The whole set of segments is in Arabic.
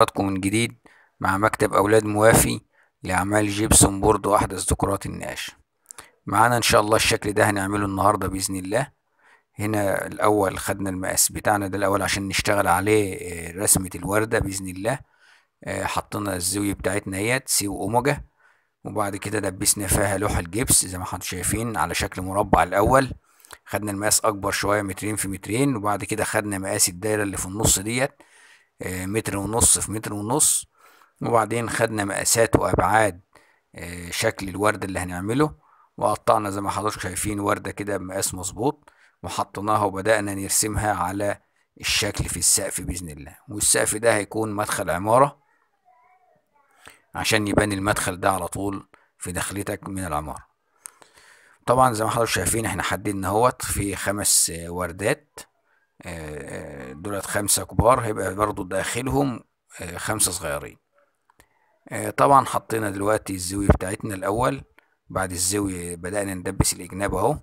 حضراتكم من جديد مع مكتب أولاد موافي لأعمال gypsum board وأحدث ديكورات النقاشة. معانا إن شاء الله الشكل ده هنعمله النهاردة بإذن الله. هنا الأول خدنا المقاس بتاعنا ده الأول عشان نشتغل عليه آه، رسمة الوردة بإذن الله. آه، حطينا الزاوية بتاعتنا أهيت سي وأوميجا وبعد كده دبسنا فيها لوح الجبس زي ما حضرتك شايفين على شكل مربع الأول. خدنا المقاس أكبر شوية مترين في مترين. وبعد كده خدنا مقاس الدايرة اللي في النص ديت. متر ونص في متر ونص وبعدين خدنا مقاسات وأبعاد آه، شكل الوردة اللي هنعمله وقطعنا زي ما حضراتكم شايفين وردة كده بمقاس مظبوط وحطيناها وبدأنا نرسمها على الشكل في السقف بإذن الله. والسقف ده هيكون مدخل عمارة عشان يبان المدخل ده على طول في دخلتك من العمارة. طبعا زي ما حضراتكم شايفين إحنا حددنا أهوت في خمس آه، وردات آه، آه، دولت خمسة كبار هيبقى برضو داخلهم آه، خمسة صغيرين. آه، طبعا حطينا دلوقتي الزاوية بتاعتنا الأول. بعد الزاوية بدأنا ندبس الإجناب أهو.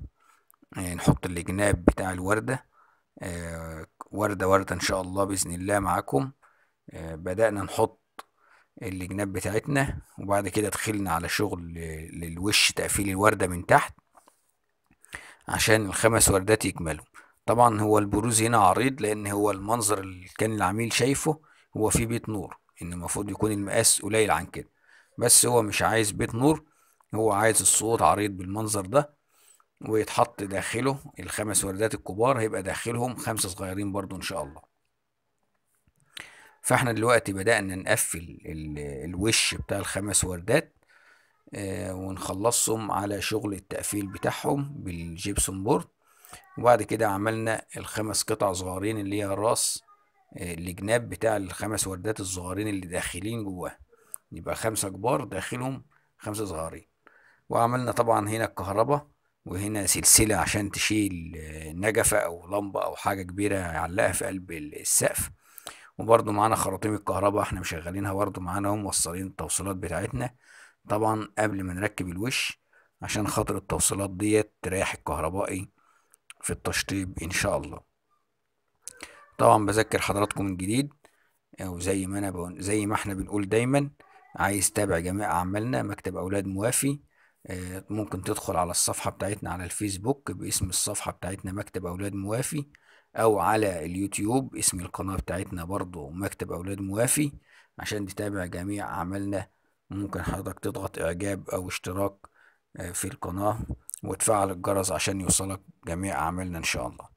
آه، نحط الإجناب بتاع الوردة. وردة وردة إن شاء الله بإذن الله معاكم. بدأنا نحط الجناب بتاعتنا. وبعد كده دخلنا على شغل للوش تقفيل الوردة من تحت عشان الخمس وردات يكملوا. طبعا هو البروز هنا عريض لأن هو المنظر اللي كان العميل شايفه هو فيه بيت نور إن المفروض يكون المقاس قليل عن كده. بس هو مش عايز بيت نور هو عايز الصوت عريض بالمنظر ده ويتحط داخله الخمس وردات الكبار هيبقى داخلهم خمسة صغيرين برضو إن شاء الله. فإحنا دلوقتي بدأنا نقفل ال- الوش بتاع الخمس وردات آه، ونخلصهم على شغل التقفيل بتاعهم بال gypsum board. وبعد كده عملنا الخمس قطع صغيرين اللي هي الراس آه، الجناب بتاع الخمس وردات الصغيرين اللي داخلين جواه. يبقى خمسة كبار داخلهم خمسة صغيرين وعملنا طبعا هنا الكهرباء وهنا سلسلة عشان تشيل آه، نجفة أو لمبة أو حاجة كبيرة يعلقها في قلب السقف. وبرضو معانا خراطيم الكهرباء إحنا مشغلينها برضو معانا هم موصلين التوصيلات بتاعتنا. طبعا قبل ما نركب الوش عشان خاطر التوصيلات ديت تريح الكهربائي في التشطيب إن شاء الله. طبعا بذكر حضراتكم من جديد أو زي ما أنا بقول زي ما إحنا بنقول دايما عايز تابع جميع أعمالنا مكتب أولاد موافي. آه، ممكن تدخل على الصفحة بتاعتنا على الفيسبوك باسم الصفحة بتاعتنا مكتب أولاد موافي أو على اليوتيوب اسم القناة بتاعتنا برضو مكتب أولاد موافي عشان تتابع جميع أعمالنا. ممكن حضرتك تضغط إعجاب أو اشتراك آه، في القناة. وتفعل الجرس عشان يوصلك جميع أعمالنا إن شاء الله.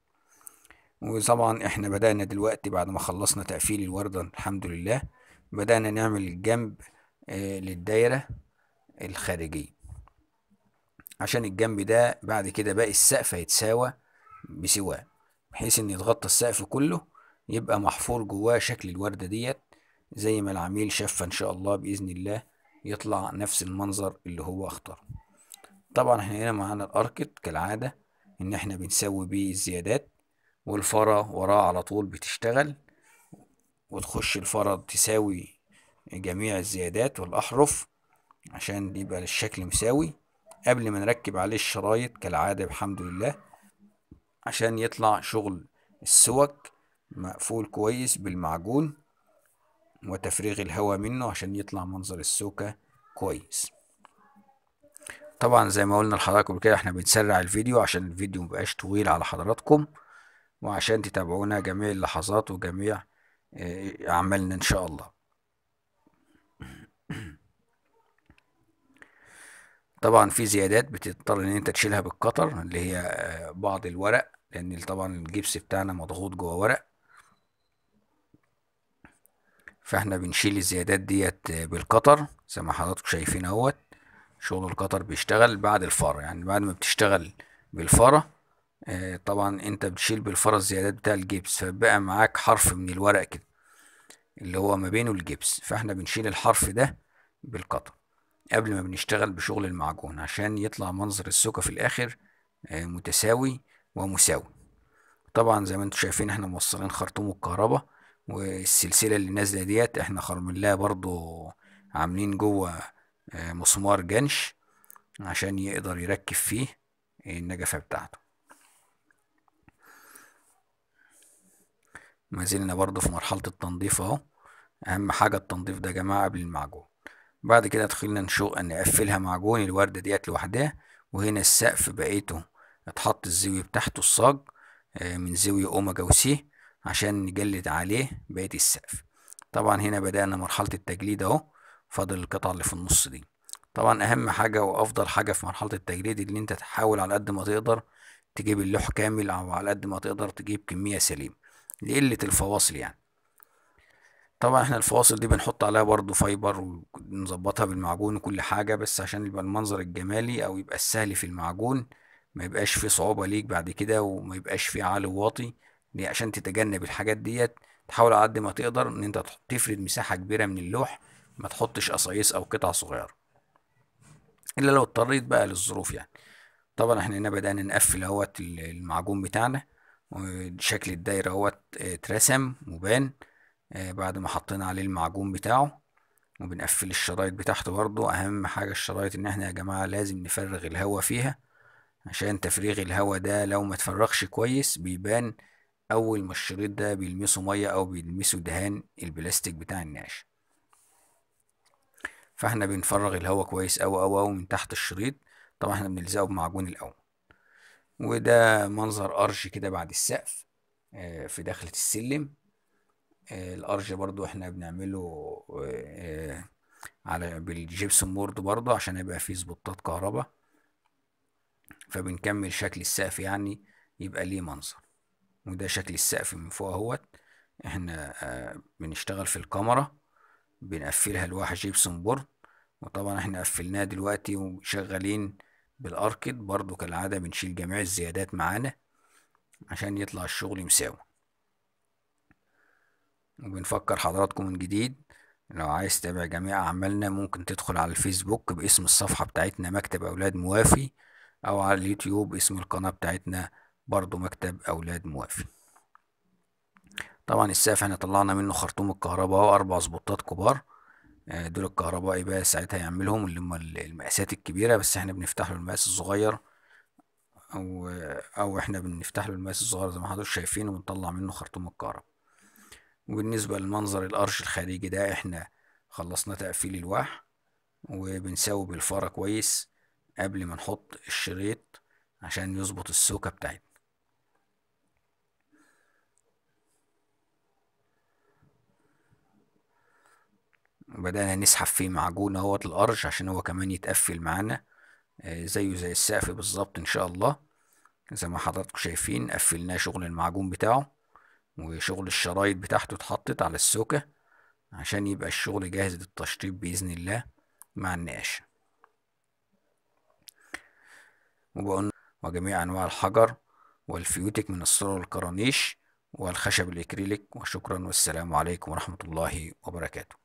وطبعا إحنا بدأنا دلوقتي بعد ما خلصنا تقفيل الوردة الحمد لله بدأنا نعمل الجنب آه، للدايرة الخارجية. عشان الجنب ده بعد كده باقي السقف هيتساوى بسواه بحيث إن يتغطى السقف كله يبقى محفور جواه شكل الوردة ديت زي ما العميل شافها إن شاء الله بإذن الله يطلع نفس المنظر اللي هو اختاره. طبعا إحنا هنا معانا الاركت كالعادة إن إحنا بنسوي بيه الزيادات والفرة وراه على طول بتشتغل وتخش الفرة تساوي جميع الزيادات والأحرف عشان يبقى الشكل مساوي. قبل ما نركب عليه الشرايط كالعادة بحمد لله عشان يطلع شغل السوك مقفول كويس بالمعجون وتفريغ الهواء منه عشان يطلع منظر السوكة كويس. طبعا زي ما قلنا لحضراتكم كده إحنا بنسرع الفيديو عشان الفيديو مبقاش طويل على حضراتكم وعشان تتابعونا جميع اللحظات وجميع آه، أعمالنا إن شاء الله. طبعا في زيادات بتضطر إن أنت تشيلها بالقطر اللي هي آه، بعض الورق لأن طبعا الجبس بتاعنا مضغوط جوه ورق. فإحنا بنشيل الزيادات ديت بالقطر زي ما حضراتكم شايفين أهوت. شغل القطر بيشتغل بعد الفارة يعني بعد ما بتشتغل بالفارة آه، طبعا أنت بتشيل بالفارة الزيادات بتاع الجبس فبقى معاك حرف من الورق كده اللي هو ما بينه الجبس فإحنا بنشيل الحرف ده بالقطر قبل ما بنشتغل بشغل المعجون عشان يطلع منظر السوكة في الآخر آه، متساوي ومساوي. طبعا زي ما أنتم شايفين إحنا موصلين خرطوم الكهرباء والسلسلة اللي نازلة ديت إحنا خرمين لها برضو عاملين جوه مسمار جنش عشان يقدر يركب فيه النجفة بتاعته. ما زلنا برضو في مرحلة التنظيف أهو. أهم حاجة التنظيف ده يا جماعة قبل المعجون. بعد كده دخلنا نشوق نقفلها معجون الوردة ديت لوحدها وهنا السقف بقيته اتحط الزاوية بتاعته الصاج آه، من زاوية اوميجا وسي عشان نجلد عليه بقية السقف. طبعا هنا بدأنا مرحلة التجليد أهو. فاضل القطعة اللي في النص دي. طبعا أهم حاجة وأفضل حاجة في مرحلة التجليد اللي أنت تحاول على قد ما تقدر تجيب اللوح كامل أو على قد ما تقدر تجيب كمية سليمة لقلة الفواصل يعني. طبعا إحنا الفواصل دي بنحط عليها برضو فايبر ونظبطها بالمعجون وكل حاجة بس عشان يبقى المنظر الجمالي أو يبقى السهل في المعجون ما يبقاش فيه صعوبة ليك بعد كده وما يبقاش فيه عالي وواطي دي عشان تتجنب الحاجات ديت تحاول على قد ما تقدر إن أنت تفرد مساحة كبيرة من اللوح ما تحطش قصايص أو قطع صغيرة. إلا لو اضطريت بقى للظروف يعني. طبعا إحنا هنا بدأنا نقفل أهوت المعجون بتاعنا وشكل الدايرة أهوت اترسم وبان آه، بعد ما حطينا عليه المعجون بتاعه. وبنقفل الشرايط بتاعته برضو أهم حاجة الشرايط إن إحنا يا جماعة لازم نفرغ الهواء فيها. عشان تفريغ الهواء ده لو ما تفرغش كويس بيبان أول ما الشريط ده بيلمسه مية أو بيلمسه دهان البلاستيك بتاع النقاش فاحنا بنفرغ الهواء كويس أوي أوي أوي من تحت الشريط. طبعا إحنا بنلزقه بمعجون الأول. وده منظر arch كده بعد السقف آه، في داخلة السلم. آه، ال arch برضو إحنا بنعمله آه، على بال gypsum board برضو عشان يبقى فيه سبوتات كهرباء. فبنكمل شكل السقف يعني يبقى ليه منظر. وده شكل السقف من فوق اهوت. إحنا بنشتغل في الكاميرا. بنقفلها لوحة gypsum board وطبعا إحنا قفلناها دلوقتي وشغالين بالاركد برضو كالعادة بنشيل جميع الزيادات معانا عشان يطلع الشغل مساوي. وبنفكر حضراتكم من جديد لو عايز تتابع جميع أعمالنا ممكن تدخل على الفيسبوك باسم الصفحة بتاعتنا مكتب أولاد موافي أو على اليوتيوب اسم القناة بتاعتنا برضو مكتب أولاد موافي. طبعا السقف إحنا طلعنا منه خرطوم الكهرباء وأربع سبوتات كبار. آه، دول الكهربائي بقى ساعتها يعملهم اللي هم المقاسات الكبيرة بس إحنا بنفتح له المقاس الصغير. أو أو إحنا بنفتح له المقاس الصغير زي ما حضرتك شايفين وبنطلع منه خرطوم الكهرباء. وبالنسبة للمنظر القرش الخارجي ده إحنا خلصنا تقفيل الواح وبنساوي بالفارة كويس قبل ما نحط الشريط عشان يظبط السوكة بتاعتنا. بدأنا نسحب فيه معجون أهوت القرش عشان هو كمان يتقفل معانا. آه، زيه زي السقف بالظبط إن شاء الله. زي ما حضراتكم شايفين قفلناه شغل المعجون بتاعه وشغل الشرايط بتاعته اتحطت على السوكة عشان يبقى الشغل جاهز للتشطيب بإذن الله مع النقاش. وبقولنا وجميع أنواع الحجر والفيوتك من الصلب والكرانيش والخشب الإكريليك وشكرا والسلام عليكم ورحمة الله وبركاته.